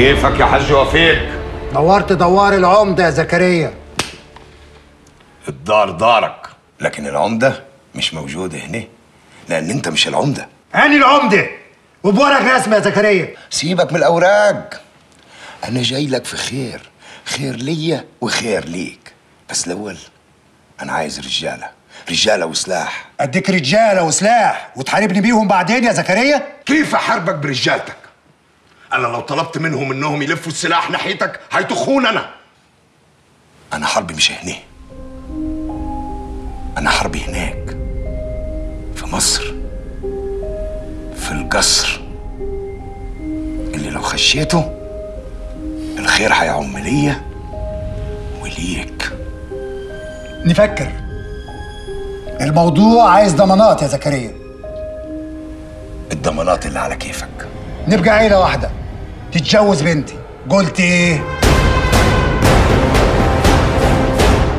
كيفك يا حاج وفيق؟ دورت دوار العمدة يا زكريا. الدار دارك لكن العمدة مش موجودة هنا لأن أنت مش العمدة. أنا العمدة؟ وبورق رسمي يا زكريا. سيبك من الأوراق. أنا جاي لك في خير خير ليا وخير ليك. بس الأول أنا عايز رجالة رجالة وسلاح. أديك رجالة وسلاح وتحاربني بيهم بعدين يا زكريا؟ كيف أحاربك برجالتك؟ أنا لو طلبت منهم إنهم يلفوا السلاح ناحيتك هيطخون أنا. أنا حربي مش هنا أنا حربي هناك. في مصر. في القصر. اللي لو خشيته الخير هيعم ليا وليك. نفكر. الموضوع عايز ضمانات يا زكريا. الضمانات اللي على كيفك. نبقى عيلة واحدة. تتجوز بنتي. قلت إيه؟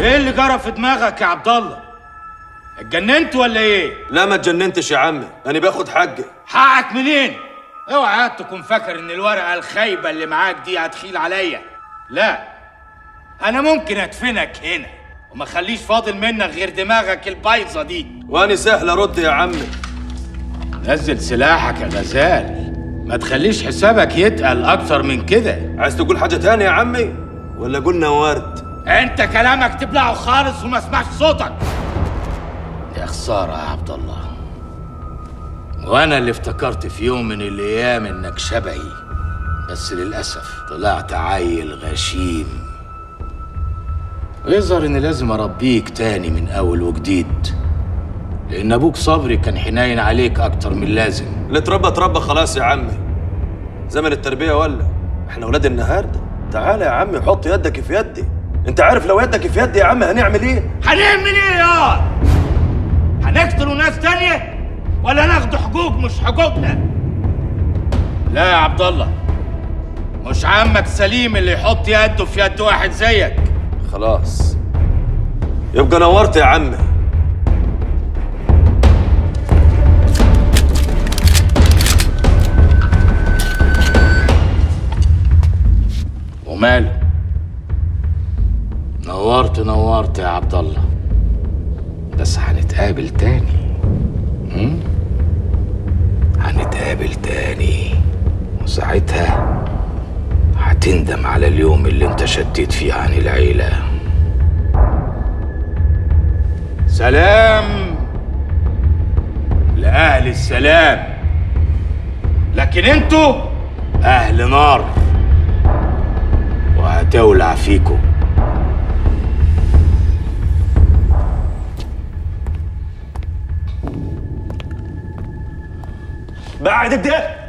إيه اللي جرى في دماغك يا عبد الله؟ اتجننت ولا إيه؟ لا ما اتجننتش يا عمي. أنا باخد حقي. حقك منين؟ اوعى تكون فاكر إن الورقة الخايبة اللي معاك دي هتخيل عليا. لا أنا ممكن أدفنك هنا. وما خليش فاضل منك غير دماغك البايظة دي. واني سهل أرد يا عمي. نزل سلاحك يا غزال. ما تخليش حسابك يتقل أكتر من كده. عايز تقول حاجة تانية يا عمي؟ ولا قلنا ورد؟ أنت كلامك تبلعه خالص وما اسمعش صوتك. يا خسارة يا عبد الله. وأنا اللي افتكرت في يوم من الأيام إنك شبهي. بس للأسف طلعت عيل غشيم. ويظهر إني لازم أربيك تاني من أول وجديد. لأن أبوك صبري كان حنين عليك أكتر من لازم. اللي اتربى اتربى خلاص يا عمي. زمن التربية ولا. إحنا ولاد النهارده. تعال يا عمي حط يدك في يدي. أنت عارف لو يدك في يدي يا عمي هنعمل إيه؟ هنعمل إيه يا هنقتلوا ناس تانية ولا ناخدوا حقوق مش حقوقنا؟ لا يا عبد الله. مش عمك سليم اللي يحط يده في يد واحد زيك. خلاص. يبقى نورت يا عمي. وماله نورت نورت يا عبد الله بس هنتقابل تاني. هم؟ هنتقابل تاني. وساعتها هتندم على اليوم اللي انت شديت فيه عن العيلة. سلام! لأهل السلام. لكن أنتوا أهل نار. وهتولع فيكم. بعد الدق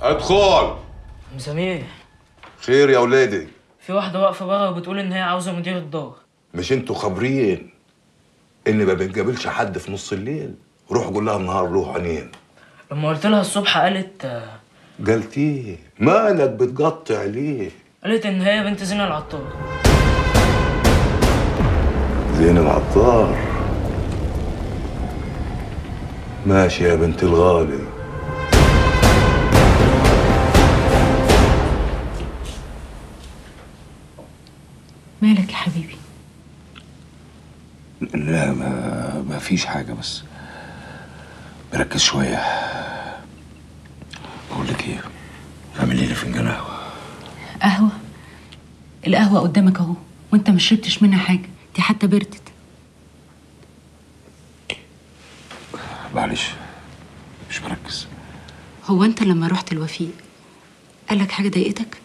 أدخل. ام سمير خير يا ولادي في واحدة واقفة بره وبتقول إن هي عاوزة مدير الدار. مش أنتوا خابرين إن ما بنقابلش حد في نص الليل؟ روح قول لها النهار له عينين لما قلت لها الصبح قالت قالت إيه مالك بتقطع ليه؟ قالت إن هي بنت زينة العطار. زين العطار؟ ماشي يا بنت الغالي. مالك يا حبيبي؟ لا ما, ما فيش حاجة بس بركز شوية. بقول لك إيه؟ اعملي لي فنجان قهوة قهوة؟ القهوة قدامك اهو وانت ما شربتش منها حاجة دي حتى بردت. معلش مش بركز هو انت لما رحت الوفيق قالك حاجة ضايقتك؟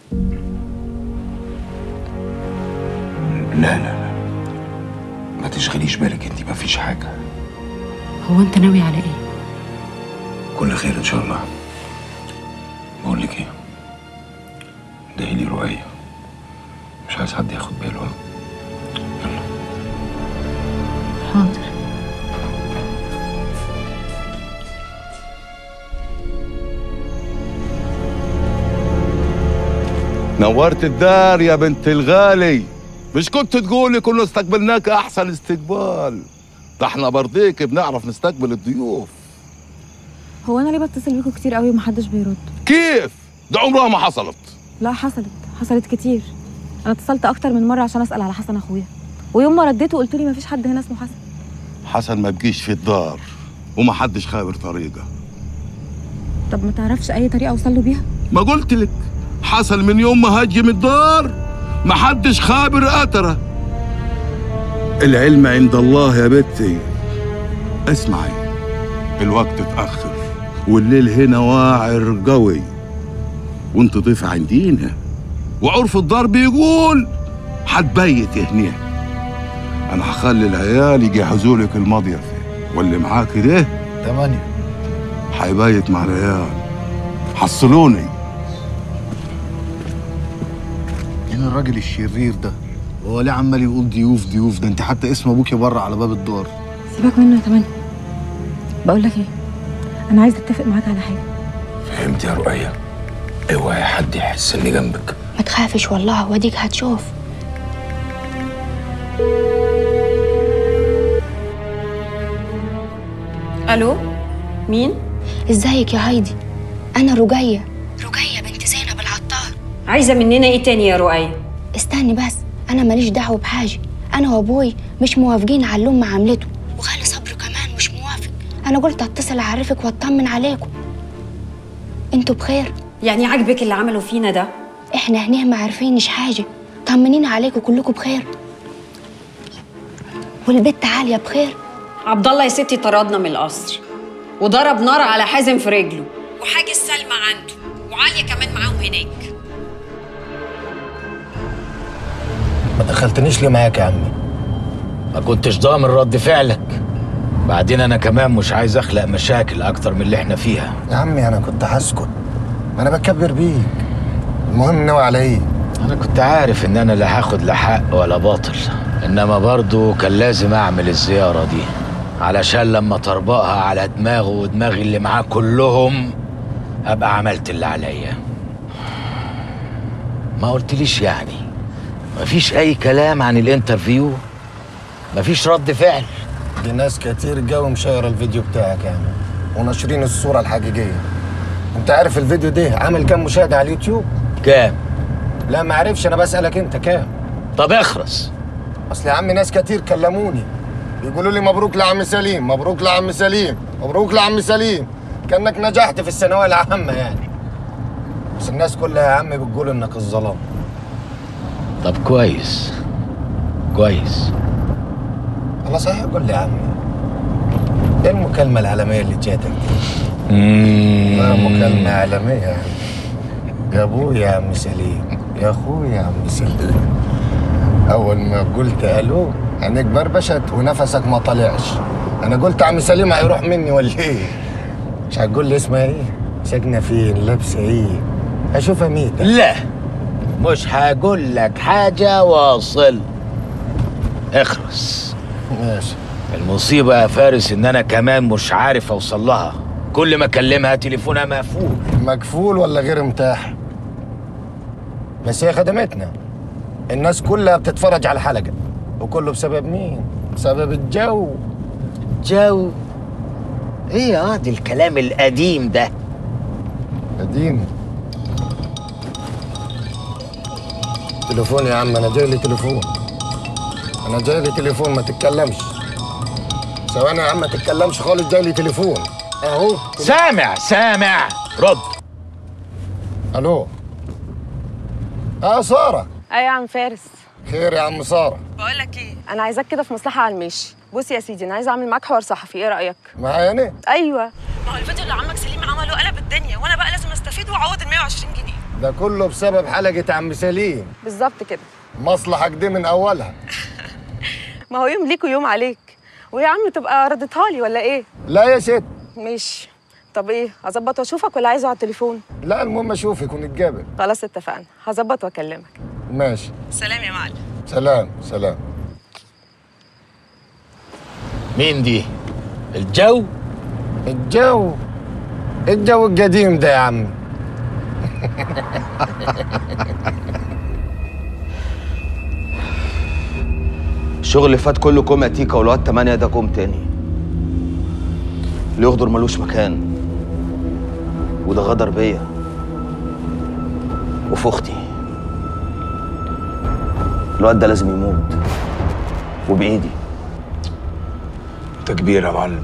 لا لا لا. ما تشغليش بالك انت ما فيش حاجة. هو انت ناوي على إيه؟ كل خير إن شاء الله. رؤية مش عايز حد ياخد باله. ها؟ حاضر. نورت الدار يا بنت الغالي. مش كنت تقولي كنا استقبلناك أحسن استقبال؟ ده إحنا برضيك بنعرف نستقبل الضيوف. هو أنا ليه بتصل بيكوا كتير قوي ومحدش بيرد؟ كيف؟ ده عمرها ما حصلت. لا حصلت. حصلت كتير. أنا اتصلت أكتر من مرة عشان أسأل على حسن أخويا. ويوم ما رديته قلت لي مفيش حد هنا اسمه حسن. حسن ما بقيش في الدار وما حدش خابر طريقة. طب ما تعرفش أي طريقة أوصل له بيها؟ ما قلت لك. حصل من يوم ما هجم الدار ما حدش خابر أثره العلم عند الله يا بنتي. اسمعي. الوقت اتأخر والليل هنا واعر قوي. وانت ضيف عندينا. وعرف الدار بيقول حتبيت هنا أنا هخلي العيال يجهزوا لك المضيفة واللي معاك ده تمانية. حيبيت مع العيال. حصلوني. مين الراجل الشرير ده؟ هو ليه عمال يقول ضيوف ضيوف؟ ده انت حتى اسم ابوكي بره على باب الدار. سيبك منه يا تمانية. بقول لك إيه؟ أنا عايزه أتفق معاك على حاجة. فهمت يا رؤية. اوعي حد يحس اني جنبك. ما تخافش والله واديك هتشوف. ألو؟ مين؟ ازيك يا هايدي؟ أنا رجية. رجية بنت زينب العطار. عايزة مننا إيه تاني يا رؤية؟ استني بس أنا ماليش دعوة بحاجة. أنا وأبوي مش موافقين على اللي امي عملته. وخالي صبري كمان مش موافق. أنا قلت أتصل أعرفك وأطمن عليكم. أنتوا بخير. يعني عاجبك اللي عملوا فينا ده؟ إحنا هنا ما عارفينش حاجة. طمنينا عليكم كلكم بخير. والبت عالية بخير. عبد الله يا ستي طردنا من القصر. وضرب نار على حازم في رجله. وحاجز سلمى عنده. وعالية كمان معاهم هناك. ما دخلتنيش ليه معاك يا عمي؟ ما كنتش ضامن رد فعلك. بعدين أنا كمان مش عايز أخلق مشاكل أكتر من اللي إحنا فيها. يا عمي أنا كنت هسكت. ما أنا بكبر بيك. المهم ناوي على أنا كنت عارف إن أنا لا هاخد لا حق ولا باطل إنما برضو كان لازم أعمل الزيارة دي علشان لما طربقها على دماغه ودماغي اللي معاه كلهم أبقى عملت اللي عليا. ما قلتليش يعني مفيش أي كلام عن ال interview مفيش رد فعل. دي ناس كتير جو م share ة الفيديو بتاعك يعني وناشرين الصورة الحقيقية. انت عارف الفيديو ده عامل كام مشاهدة على اليوتيوب؟ كام؟ لا ما عارفش أنا بسألك انت كام؟ طب اخرس. اصل يا عم ناس كتير كلموني. بيقولوا لي مبروك لعم سليم مبروك لعم سليم مبروك لعم سليم. كأنك نجحت في الثانوية العامة يعني. بس الناس كلها يا عم بتقول إنك الظلام. طب كويس. كويس. الله صحيح قول لي يا عم. إيه المكالمة العالمية اللي جاتك دي؟ عالميه يعني يا ابويا يا عم سليم يا اخويا يا عم سليم أول ما قلت ألو عينيك بربشت ونفسك ما طلعش. أنا قلت عم سليم هيروح مني ولا إيه؟ مش هتقول لي اسمها إيه؟ ساكنة فين؟ لابسة إيه؟ أشوفها ميتة. لا مش هقول لك حاجة واصل. اخرس. ماشي. المصيبة يا فارس إن أنا كمان مش عارف أوصل لها. كل ما أكلمها تليفونها مقفول. مكفول ولا غير متاح؟ بس هي خدمتنا. الناس كلها بتتفرج على الحلقة. وكله بسبب مين؟ بسبب الجو. جو إيه يا دي الكلام القديم ده. قديم. تليفون يا عم أنا جاي لي تليفون. أنا جاي لي تليفون ما تتكلمش. ثواني يا عم ما تتكلمش خالص جاي لي تليفون. أهو. سامع سامع. رد. ألو. آه سارة. إيه يا عم فارس. خير يا عم سارة. بقول لك إيه؟ أنا عايزاك كده في مصلحة على المشي. بص يا سيدي أنا عايزه أعمل معاك حوار صحفي. إيه رأيك؟ معايا أنا أيوه. ما هو الفيديو اللي عمك سليم عمله قلب الدنيا وأنا بقى لازم أستفيد وأعوض ال 120 جنيه. ده كله بسبب حلقة عم سليم. بالظبط كده. مصلحك دي من أولها. ما هو يوم ليك ويوم عليك. ويا عم تبقى ردتها لي ولا إيه؟ لا يا ست. ماشي. طب إيه هظبط وأشوفك ولا عايزه على التليفون؟ لا المهم أشوفك ونتقابل. خلاص اتفقنا. هظبط وأكلمك. ماشي. سلام يا معلم. سلام سلام. مين دي؟ الجو؟ الجو؟ الجو القديم ده يا عم الشغل اللي فات كله كوم تيكا والواد تمانية ده كوم تاني. اللي يغدر ملوش مكان. وده غدر بيا. وفي أختي. الواد ده لازم يموت. وبإيدي. أنت كبير يا معلم.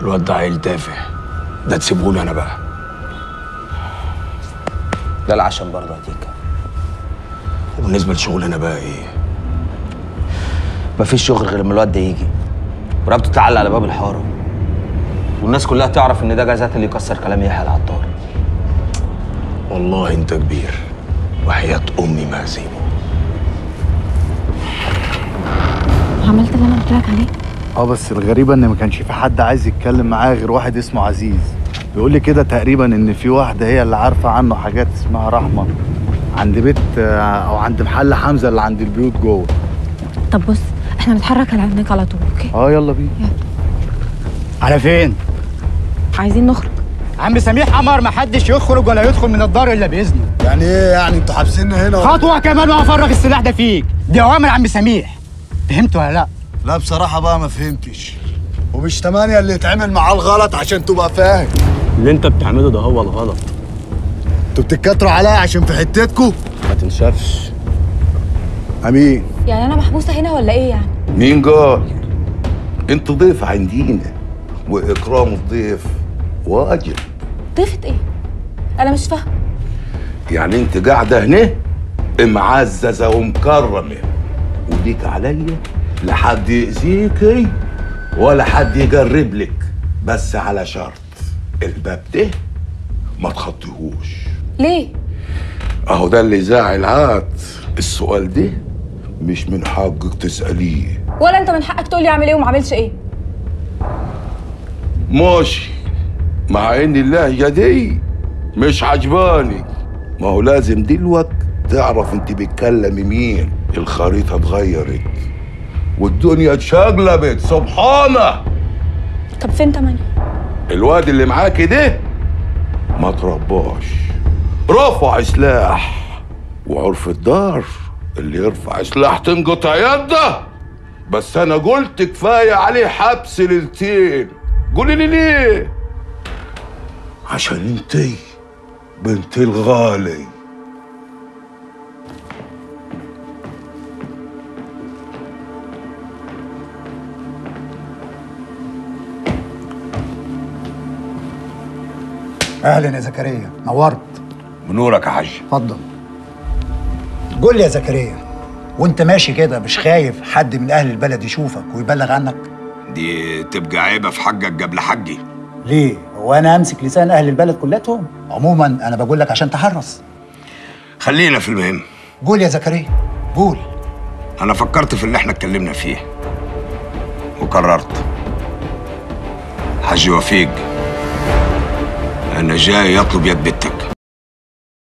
الواد ده عيل تافه. ده تسيبهولي أنا بقى. ده العشم برضه يا تيكا وبالنسبه لشغلنا بقى إيه؟ مفيش شغل غير لما الواد ده يجي. ورقبته تعلق على باب الحارة. والناس كلها تعرف إن ده جازات اللي يكسر كلام يحيى العطار والله أنت كبير وحياة أمي ما هسيبه عملت اللي أنا قلت لك عليه؟ آه بس الغريبة إن ما كانش في حد عايز يتكلم معاه غير واحد اسمه عزيز. بيقول لي كده تقريبا إن في واحدة هي اللي عارفة عنه حاجات اسمها رحمة. عند بيت آه، أو عند محل حمزة اللي عند البيوت جوه. طب بص إحنا نتحرك على هناك على طول أوكي؟ آه يلا بينا. على فين؟ عايزين نخرج. عم سميح أمر ما حدش يخرج ولا يدخل من الدار إلا بإذنه. يعني إيه يعني أنتوا حابسيننا هنا؟ خطوة كمان وهفرغ السلاح ده فيك. دي أوامر عم سميح. فهمت ولا لأ؟ لا بصراحة بقى ما فهمتش. ومش تمانية اللي يتعمل معاه الغلط عشان تبقى فاهم. اللي أنت بتعمله ده هو الغلط. أنتوا بتتكاتروا عليا عشان في حتتكوا؟ ما تنشفش أمين. يعني أنا محبوسة هنا ولا إيه يعني؟ مين قال؟ انت ضيف عندينا. واكرام الضيف واجب ضيفة إيه؟ أنا مش فاهمة. يعني أنت قاعدة هنا معززة ومكرمة. وديك عليا لا حد يأذيكي ولا حد يقرب لك. بس على شرط الباب ده ما تخطيهوش. ليه؟ أهو ده اللي زاعل عاد السؤال ده مش من حقك تسأليه. ولا أنت من حقك تقول لي أعمل إيه وما أعملش إيه. ماشي. مع ان اللهجة دي مش عجباني. ما هو لازم دلوقت تعرف أنت بتكلم مين. الخريطة اتغيرت والدنيا اتشقلبت. سبحانه! طب فين تمانية؟ الواد اللي معاكي ده ما ترباش. رفع سلاح. وعرف الدار اللي يرفع سلاح تنقطع يده. بس أنا قلت كفاية عليه حبس ليلتين قولي لي ليه؟ عشان انتي بنت الغالي. أهلا يا زكريا نورت. بنورك يا حاج. اتفضل. قول لي يا زكريا وانت ماشي كده مش خايف حد من أهل البلد يشوفك ويبلغ عنك؟ دي تبقى عيبة في حقك قبل حقي ليه؟ هو أنا أمسك لسان أهل البلد كلتهم. عموما أنا بقول لك عشان تحرص. خلينا في المهم. قول يا زكريا. قول. أنا فكرت في اللي إحنا اتكلمنا فيه. وقررت. حاج وفيق. أنا جاي أطلب يد بنتك.